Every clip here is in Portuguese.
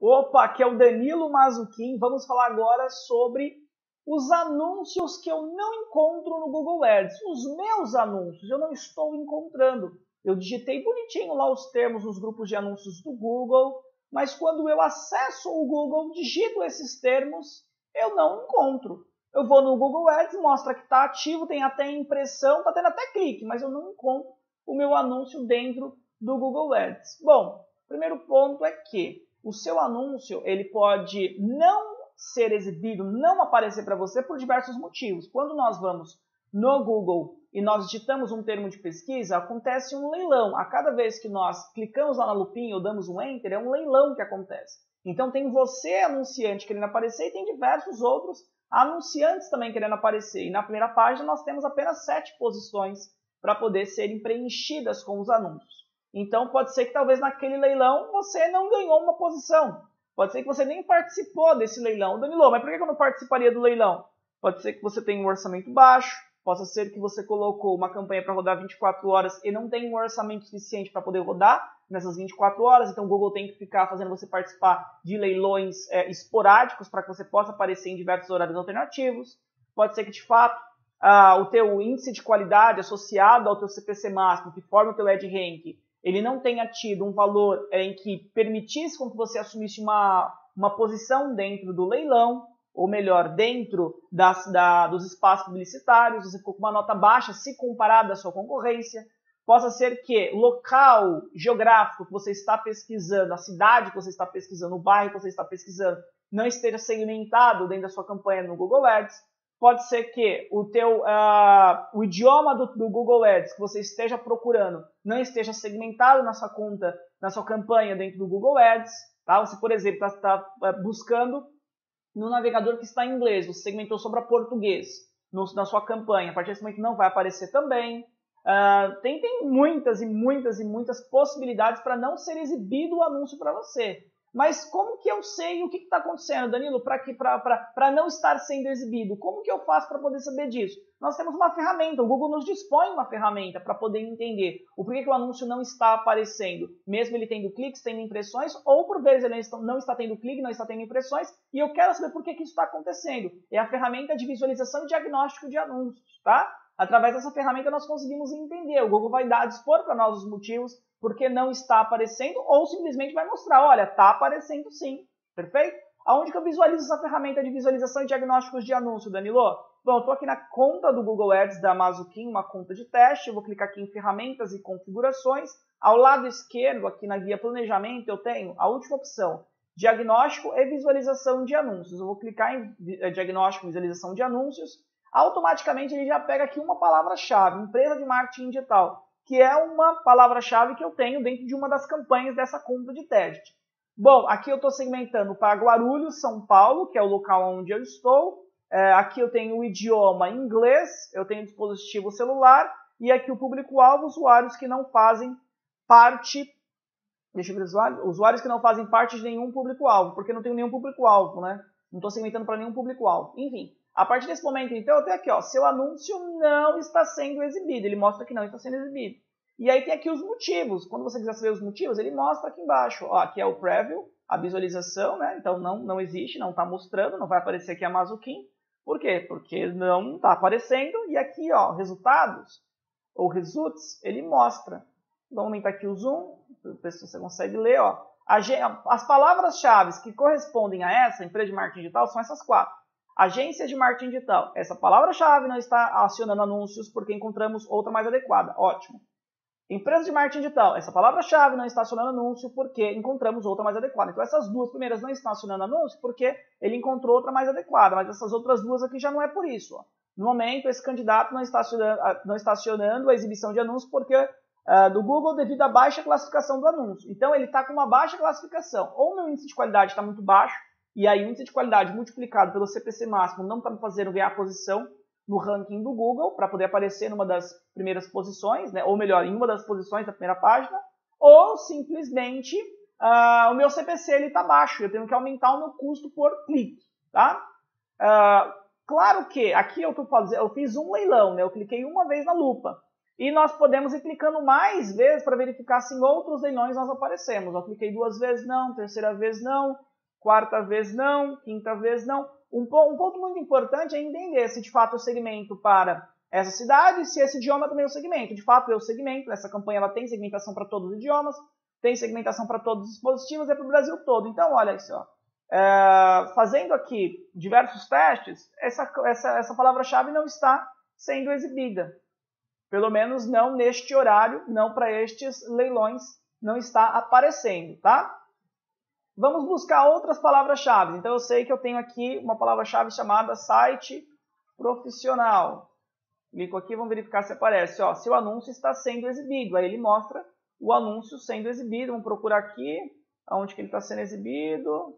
Opa, aqui é o Danilo Mazuquim. Vamos falar agora sobre os anúncios que eu não encontro no Google Ads. Os meus anúncios eu não estou encontrando. Eu digitei bonitinho lá os termos nos grupos de anúncios do Google, mas quando eu acesso o Google, digito esses termos, eu não encontro. Eu vou no Google Ads, mostra que está ativo, tem até impressão, está tendo até clique, mas eu não encontro o meu anúncio dentro do Google Ads. Bom, primeiro ponto é que o seu anúncio ele pode não ser exibido, não aparecer para você por diversos motivos. Quando nós vamos no Google e nós digitamos um termo de pesquisa, acontece um leilão. A cada vez que nós clicamos lá na lupinha ou damos um enter, é um leilão que acontece. Então tem você, anunciante, querendo aparecer e tem diversos outros anunciantes também querendo aparecer. E na primeira página nós temos apenas sete posições para poder serem preenchidas com os anúncios. Então pode ser que talvez naquele leilão você não ganhou uma posição. Pode ser que você nem participou desse leilão. Danilo, mas por que eu não participaria do leilão? Pode ser que você tenha um orçamento baixo, possa ser que você colocou uma campanha para rodar 24 horas e não tem um orçamento suficiente para poder rodar nessas 24 horas, então o Google tem que ficar fazendo você participar de leilões é, esporádicos para que você possa aparecer em diversos horários alternativos. Pode ser que de fato ah, o teu índice de qualidade associado ao teu CPC máximo, que forma o teu Ad Rank, ele não tenha tido um valor é, em que permitisse com que você assumisse uma, uma posição dentro do leilão, ou melhor, dentro das, da, dos espaços publicitários, você ficou com uma nota baixa se comparado à sua concorrência. Possa ser que local geográfico que você está pesquisando, a cidade que você está pesquisando, o bairro que você está pesquisando, não esteja segmentado dentro da sua campanha no Google Ads pode ser que o teu uh, o idioma do, do, Google Ads que você esteja procurando não esteja segmentado na sua conta, na sua campanha dentro do Google Ads. Tá? Você, por exemplo, está tá, é, buscando no navegador que está em inglês, você segmentou sobre português no, na sua campanha. A partir desse momento não vai aparecer também. Uh, tem, tem muitas e muitas e muitas possibilidades para não ser exibido o anúncio para você. Mas como que eu sei o que está acontecendo, Danilo, para não estar sendo exibido? Como que eu faço para poder saber disso? Nós temos uma ferramenta, o Google nos dispõe uma ferramenta para poder entender o porquê que o anúncio não está aparecendo, mesmo ele tendo cliques, tendo impressões, ou por vezes ele não está tendo clique, não está tendo impressões, e eu quero saber por que, que isso está acontecendo. É a ferramenta de visualização e diagnóstico de anúncios, tá? Através dessa ferramenta nós conseguimos entender. O Google vai dar dispor para nós os motivos porque não está aparecendo, ou simplesmente vai mostrar, olha, está aparecendo sim, perfeito? Aonde que eu visualizo essa ferramenta de visualização e diagnósticos de anúncio, Danilo? Bom, eu estou aqui na conta do Google Ads da Mazukin, uma conta de teste, eu vou clicar aqui em ferramentas e configurações. Ao lado esquerdo, aqui na guia planejamento, eu tenho a última opção, diagnóstico e visualização de anúncios. Eu vou clicar em eh, diagnóstico e visualização de anúncios. Automaticamente ele já pega aqui uma palavra-chave, empresa de marketing digital que é uma palavra-chave que eu tenho dentro de uma das campanhas dessa conta de teste. Bom, aqui eu estou segmentando para Guarulhos, São Paulo, que é o local onde eu estou. É, aqui eu tenho o idioma inglês, eu tenho dispositivo celular, e aqui o público-alvo, usuários que não fazem parte. Deixa eu ver, usuários, usuários que não fazem parte de nenhum público-alvo, porque não tenho nenhum público-alvo, né? Não estou segmentando para nenhum público-alvo. Enfim, a partir desse momento, então, tenho aqui, ó, seu anúncio não está sendo exibido. Ele mostra que não está sendo exibido. E aí tem aqui os motivos. Quando você quiser saber os motivos, ele mostra aqui embaixo. Ó, aqui é o preview, a visualização, né? Então não, não existe, não está mostrando, não vai aparecer aqui a Mazukin. Por quê? Porque não está aparecendo. E aqui, ó, resultados, ou results, ele mostra. Vamos aumentar aqui o zoom, para se você consegue ler, ó. As palavras-chave que correspondem a essa empresa de marketing digital são essas quatro. Agência de marketing digital. Essa palavra-chave não está acionando anúncios porque encontramos outra mais adequada. Ótimo. Empresa de marketing digital. Essa palavra-chave não está acionando anúncio porque encontramos outra mais adequada. Então essas duas primeiras não estão acionando anúncio porque ele encontrou outra mais adequada. Mas essas outras duas aqui já não é por isso. Ó. No momento, esse candidato não está acionando, não está acionando a exibição de anúncio porque uh, do Google devido à baixa classificação do anúncio. Então ele está com uma baixa classificação. Ou meu índice de qualidade está muito baixo, e aí índice de qualidade multiplicado pelo CPC máximo não está me fazendo ganhar posição no ranking do Google para poder aparecer numa das primeiras posições, né? ou melhor, em uma das posições da primeira página, ou simplesmente uh, o meu CPC está baixo, eu tenho que aumentar o meu custo por clique. Tá? Uh, claro que aqui eu, tô fazendo, eu fiz um leilão, né? eu cliquei uma vez na lupa. E nós podemos ir clicando mais vezes para verificar se em outros leilões nós aparecemos. Eu cliquei duas vezes não, terceira vez não, quarta vez não, quinta vez não. Um, um ponto muito importante é entender se de fato eu segmento para essa cidade, se esse idioma também é o segmento. De fato, eu segmento, essa campanha ela tem segmentação para todos os idiomas, tem segmentação para todos os dispositivos, é para o Brasil todo. Então, olha só, é, fazendo aqui diversos testes, essa, essa, essa palavra-chave não está sendo exibida. Pelo menos não neste horário, não para estes leilões, não está aparecendo, tá? Vamos buscar outras palavras-chave. Então eu sei que eu tenho aqui uma palavra-chave chamada site profissional. Clico aqui, vamos verificar se aparece. Ó, se o anúncio está sendo exibido. Aí ele mostra o anúncio sendo exibido. Vamos procurar aqui, onde que ele está sendo exibido.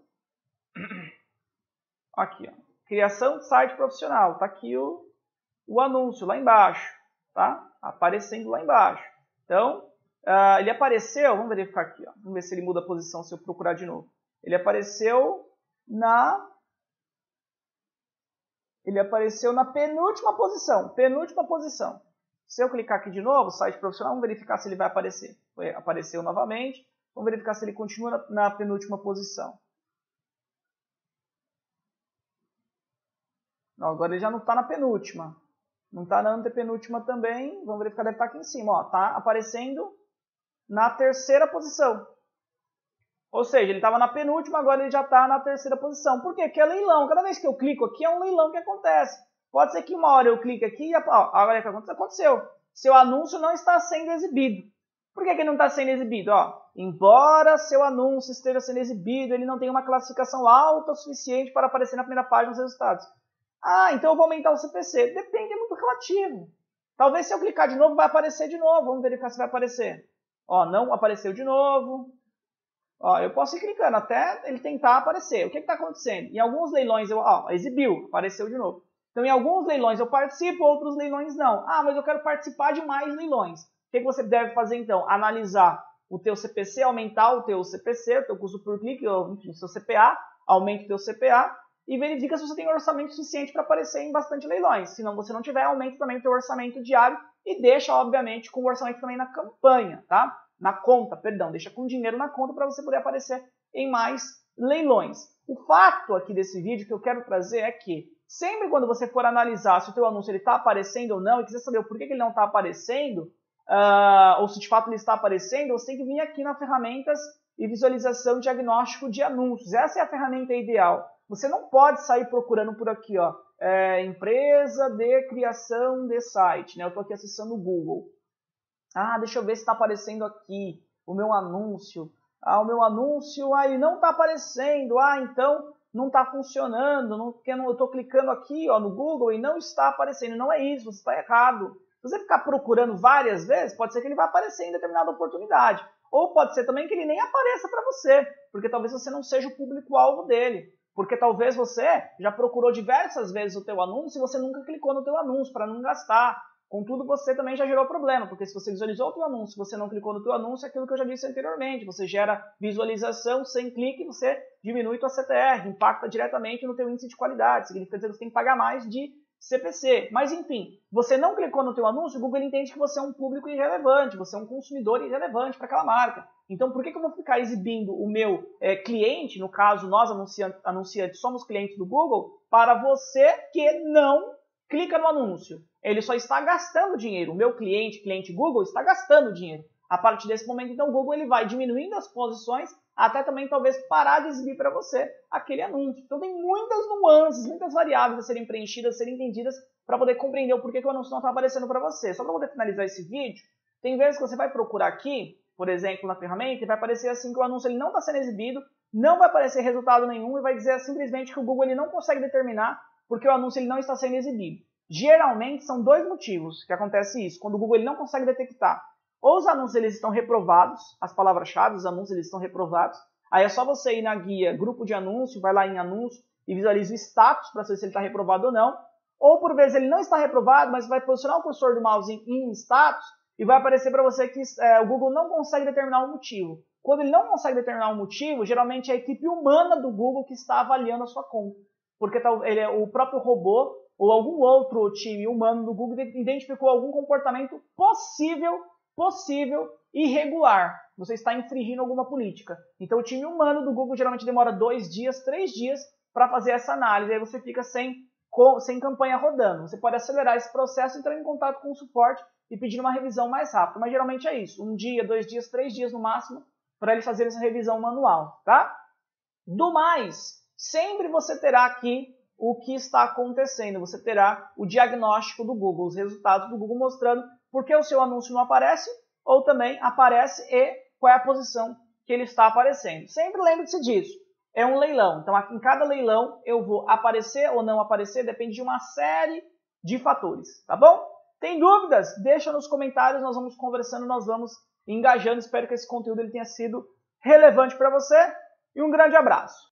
Aqui, ó. Criação de site profissional. Está aqui o, o anúncio, lá embaixo. Tá? Aparecendo lá embaixo. Então, uh, ele apareceu, vamos verificar aqui. Ó. Vamos ver se ele muda a posição se eu procurar de novo. Ele apareceu na ele apareceu na penúltima posição. Penúltima posição. Se eu clicar aqui de novo, site profissional, vamos verificar se ele vai aparecer. Apareceu novamente. Vamos verificar se ele continua na, na penúltima posição. Não, agora ele já não está na penúltima. Não está na antepenúltima também. Vamos verificar, deve estar tá aqui em cima. Está aparecendo na terceira posição. Ou seja, ele estava na penúltima, agora ele já está na terceira posição. Por quê? Porque é leilão. Cada vez que eu clico aqui, é um leilão que acontece. Pode ser que uma hora eu clique aqui e agora que aconteceu, aconteceu. Seu anúncio não está sendo exibido. Por que, que não está sendo exibido? Ó, embora seu anúncio esteja sendo exibido, ele não tem uma classificação alta o suficiente para aparecer na primeira página dos resultados. Ah, então eu vou aumentar o CPC. Depende, é muito relativo. Talvez se eu clicar de novo, vai aparecer de novo. Vamos verificar se vai aparecer. Ó, não apareceu de novo. Ó, eu posso ir clicando até ele tentar aparecer. O que está acontecendo? Em alguns leilões, eu, ó, exibiu, apareceu de novo. Então, em alguns leilões eu participo, outros leilões não. Ah, mas eu quero participar de mais leilões. O que, que você deve fazer então? Analisar o teu CPC, aumentar o teu CPC, o teu custo por clique, ou, enfim, o seu CPA, aumenta o teu CPA e verifica se você tem orçamento suficiente para aparecer em bastante leilões. Se não você não tiver, aumenta também o teu orçamento diário e deixa, obviamente, com o orçamento também na campanha, tá? na conta, perdão, deixa com dinheiro na conta para você poder aparecer em mais leilões. O fato aqui desse vídeo que eu quero trazer é que sempre quando você for analisar se o teu anúncio está aparecendo ou não e quiser saber porquê que ele não está aparecendo, uh, ou se de fato ele está aparecendo, você tem que vir aqui na ferramentas e visualização diagnóstico de anúncios. Essa é a ferramenta ideal. Você não pode sair procurando por aqui, ó, é, empresa de criação de site. Né? Eu estou aqui acessando o Google. Ah, deixa eu ver se está aparecendo aqui o meu anúncio. Ah, o meu anúncio aí não está aparecendo. Ah, então não está funcionando. Não, porque eu estou clicando aqui ó, no Google e não está aparecendo. Não é isso, você está errado. Se você ficar procurando várias vezes, pode ser que ele vá aparecer em determinada oportunidade. Ou pode ser também que ele nem apareça para você, porque talvez você não seja o público-alvo dele. Porque talvez você já procurou diversas vezes o teu anúncio e você nunca clicou no teu anúncio para não gastar. Contudo, você também já gerou problema, porque se você visualizou o teu anúncio, você não clicou no teu anúncio, é aquilo que eu já disse anteriormente, você gera visualização sem clique, você diminui tua CTR, impacta diretamente no teu índice de qualidade, significa que você tem que pagar mais de CPC. Mas enfim, você não clicou no teu anúncio, o Google entende que você é um público irrelevante, você é um consumidor irrelevante para aquela marca. Então por que, que eu vou ficar exibindo o meu é, cliente, no caso nós anunciantes, anunciantes somos clientes do Google, para você que não clica no anúncio? ele só está gastando dinheiro. O meu cliente, cliente Google, está gastando dinheiro. A partir desse momento, então, o Google ele vai diminuindo as posições até também talvez parar de exibir para você aquele anúncio. Então tem muitas nuances, muitas variáveis a serem preenchidas, a serem entendidas para poder compreender o porquê que o anúncio não está aparecendo para você. Só para poder finalizar esse vídeo, tem vezes que você vai procurar aqui, por exemplo, na ferramenta, e vai aparecer assim que o anúncio ele não está sendo exibido, não vai aparecer resultado nenhum e vai dizer simplesmente que o Google ele não consegue determinar porque o anúncio ele não está sendo exibido. Geralmente são dois motivos que acontece isso, quando o Google ele não consegue detectar. Ou os anúncios eles estão reprovados, as palavras-chave, os anúncios eles estão reprovados. Aí é só você ir na guia grupo de anúncio, vai lá em anúncio e visualiza o status para saber se ele está reprovado ou não. Ou por vezes ele não está reprovado, mas vai posicionar o cursor do mouse em, status e vai aparecer para você que é, o Google não consegue determinar o motivo. Quando ele não consegue determinar o motivo, geralmente é a equipe humana do Google que está avaliando a sua conta. Porque ele é, o próprio robô ou algum outro time humano do Google identificou algum comportamento possível, possível, irregular. Você está infringindo alguma política. Então o time humano do Google geralmente demora dois dias, três dias para fazer essa análise. Aí você fica sem, sem campanha rodando. Você pode acelerar esse processo entrando em contato com o suporte e pedir uma revisão mais rápida. Mas geralmente é isso. Um dia, dois dias, três dias no máximo para ele fazer essa revisão manual, tá? Do mais, sempre você terá aqui o que está acontecendo. Você terá o diagnóstico do Google, os resultados do Google mostrando por que o seu anúncio não aparece ou também aparece e qual é a posição que ele está aparecendo. Sempre lembre-se disso. É um leilão. Então, em cada leilão eu vou aparecer ou não aparecer, depende de uma série de fatores, tá bom? Tem dúvidas? Deixa nos comentários, nós vamos conversando, nós vamos engajando. Espero que esse conteúdo ele tenha sido relevante para você e um grande abraço.